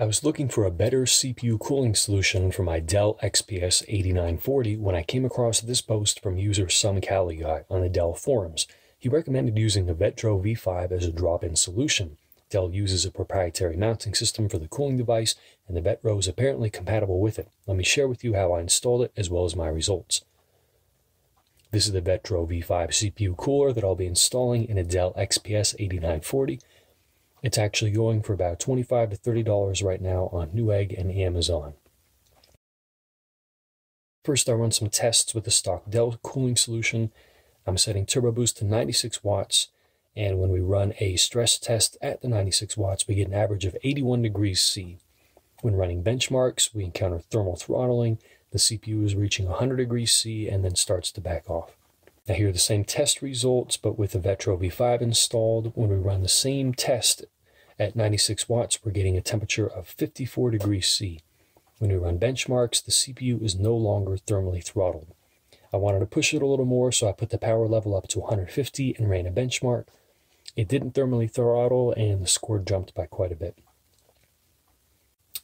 I was looking for a better CPU cooling solution for my Dell XPS 8940 when I came across this post from user Some Cali Guy on the Dell forums. He recommended using the Vetroo V5 as a drop-in solution. Dell uses a proprietary mounting system for the cooling device, and the Vetroo is apparently compatible with it. Let me share with you how I installed it as well as my results. This is the Vetroo V5 CPU cooler that I'll be installing in a Dell XPS 8940. It's actually going for about 25 to $30 right now on Newegg and Amazon. First, I run some tests with the stock Dell cooling solution. I'm setting turbo boost to 96 watts, and when we run a stress test at the 96 watts, we get an average of 81 degrees C. When running benchmarks, we encounter thermal throttling. The CPU is reaching 100 degrees C and then starts to back off. Now here are the same test results, but with the Vetroo V5 installed. When we run the same test at 96 watts, we're getting a temperature of 54 degrees C. When we run benchmarks, the CPU is no longer thermally throttled. I wanted to push it a little more, so I put the power level up to 150 and ran a benchmark. It didn't thermally throttle, and the score jumped by quite a bit.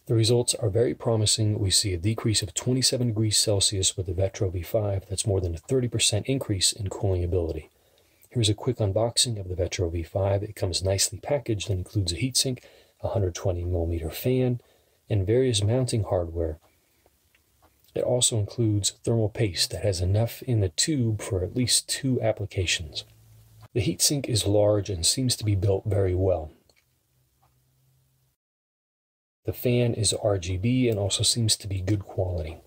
The results are very promising. We see a decrease of 27 degrees Celsius with the Vetroo V5. That's more than a 30% increase in cooling ability. Here's a quick unboxing of the Vetroo V5. It comes nicely packaged and includes a heatsink, a 120 millimeter fan, and various mounting hardware. It also includes thermal paste that has enough in the tube for at least two applications. The heatsink is large and seems to be built very well. The fan is RGB and also seems to be good quality.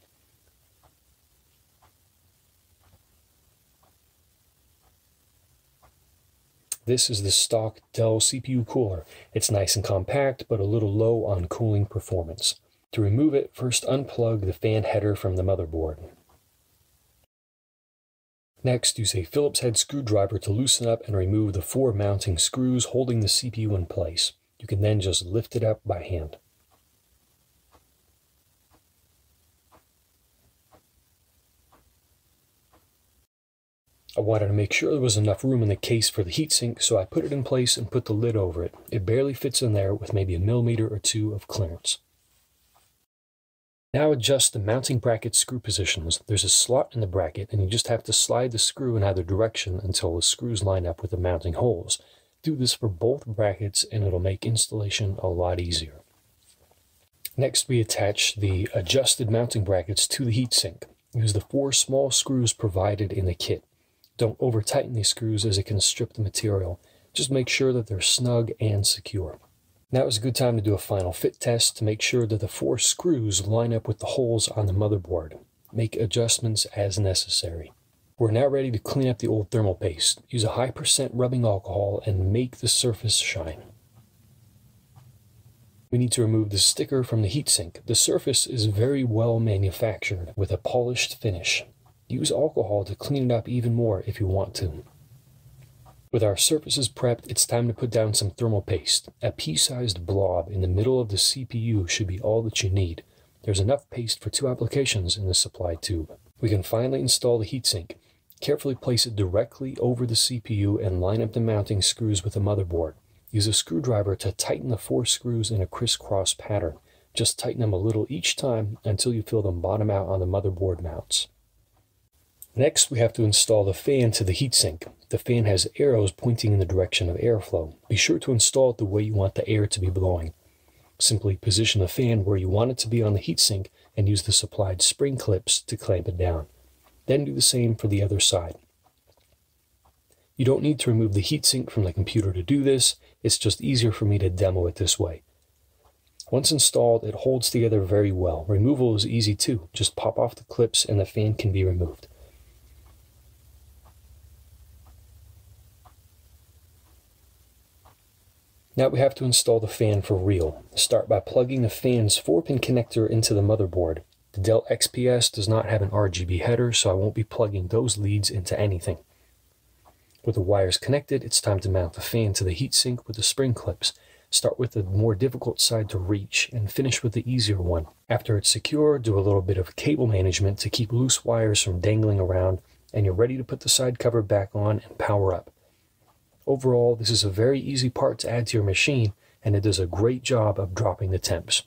This is the stock Dell CPU cooler. It's nice and compact, but a little low on cooling performance. To remove it, first unplug the fan header from the motherboard. Next, use a Phillips head screwdriver to loosen up and remove the four mounting screws holding the CPU in place. You can then just lift it up by hand. I wanted to make sure there was enough room in the case for the heatsink, so I put it in place and put the lid over it. It barely fits in there with maybe a millimeter or two of clearance. Now adjust the mounting bracket screw positions. There's a slot in the bracket and you just have to slide the screw in either direction until the screws line up with the mounting holes. Do this for both brackets and it'll make installation a lot easier. Next we attach the adjusted mounting brackets to the heatsink. Use the four small screws provided in the kit. Don't over tighten these screws as it can strip the material. Just make sure that they're snug and secure. Now is a good time to do a final fit test to make sure that the four screws line up with the holes on the motherboard. Make adjustments as necessary. We're now ready to clean up the old thermal paste. Use a high percent rubbing alcohol and make the surface shine. We need to remove the sticker from the heatsink. The surface is very well manufactured with a polished finish. Use alcohol to clean it up even more if you want to. With our surfaces prepped, it's time to put down some thermal paste. A pea-sized blob in the middle of the CPU should be all that you need. There's enough paste for two applications in the supply tube. We can finally install the heatsink. Carefully place it directly over the CPU and line up the mounting screws with the motherboard. Use a screwdriver to tighten the four screws in a crisscross pattern. Just tighten them a little each time until you feel them bottom out on the motherboard mounts. Next, we have to install the fan to the heatsink. The fan has arrows pointing in the direction of airflow. Be sure to install it the way you want the air to be blowing. Simply position the fan where you want it to be on the heatsink and use the supplied spring clips to clamp it down. Then do the same for the other side. You don't need to remove the heatsink from the computer to do this, it's just easier for me to demo it this way. Once installed, it holds together very well. Removal is easy too. Just pop off the clips and the fan can be removed. Now we have to install the fan for real. Start by plugging the fan's 4-pin connector into the motherboard. The Dell XPS does not have an RGB header, so I won't be plugging those leads into anything. With the wires connected, it's time to mount the fan to the heatsink with the spring clips. Start with the more difficult side to reach and finish with the easier one. After it's secure, do a little bit of cable management to keep loose wires from dangling around, and you're ready to put the side cover back on and power up. Overall, this is a very easy part to add to your machine, and it does a great job of dropping the temps.